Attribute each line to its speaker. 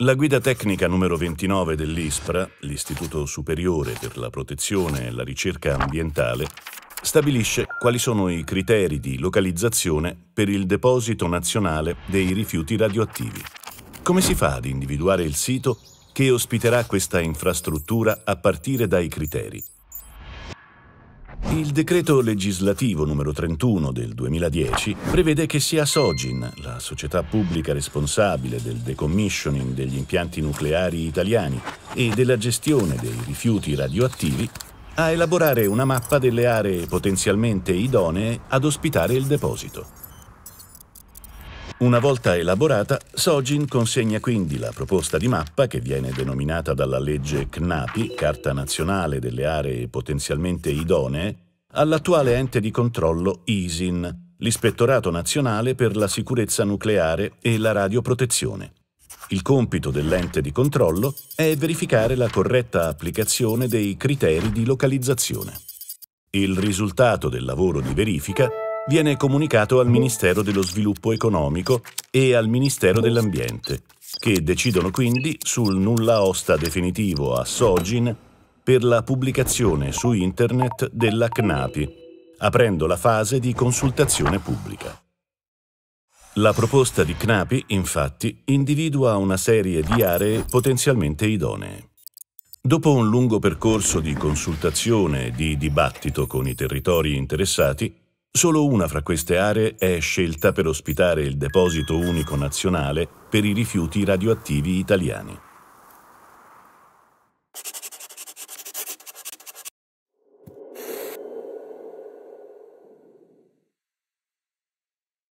Speaker 1: La guida tecnica numero 29 dell'ISPRA, l'Istituto Superiore per la Protezione e la Ricerca Ambientale, stabilisce quali sono i criteri di localizzazione per il deposito nazionale dei rifiuti radioattivi. Come si fa ad individuare il sito che ospiterà questa infrastruttura a partire dai criteri? Il decreto legislativo numero 31 del 2010 prevede che sia Sogin, la società pubblica responsabile del decommissioning degli impianti nucleari italiani e della gestione dei rifiuti radioattivi, a elaborare una mappa delle aree potenzialmente idonee ad ospitare il deposito. Una volta elaborata, Sogin consegna quindi la proposta di mappa, che viene denominata dalla legge CNAPI, Carta Nazionale delle Aree Potenzialmente Idonee, all'attuale ente di controllo ISIN, l'Ispettorato Nazionale per la Sicurezza Nucleare e la Radioprotezione. Il compito dell'ente di controllo è verificare la corretta applicazione dei criteri di localizzazione. Il risultato del lavoro di verifica viene comunicato al Ministero dello Sviluppo Economico e al Ministero dell'Ambiente, che decidono quindi sul nulla osta definitivo a Sogin per la pubblicazione su Internet della CNAPI, aprendo la fase di consultazione pubblica. La proposta di CNAPI, infatti, individua una serie di aree potenzialmente idonee. Dopo un lungo percorso di consultazione e di dibattito con i territori interessati, Solo una fra queste aree è scelta per ospitare il deposito unico nazionale per i rifiuti radioattivi italiani.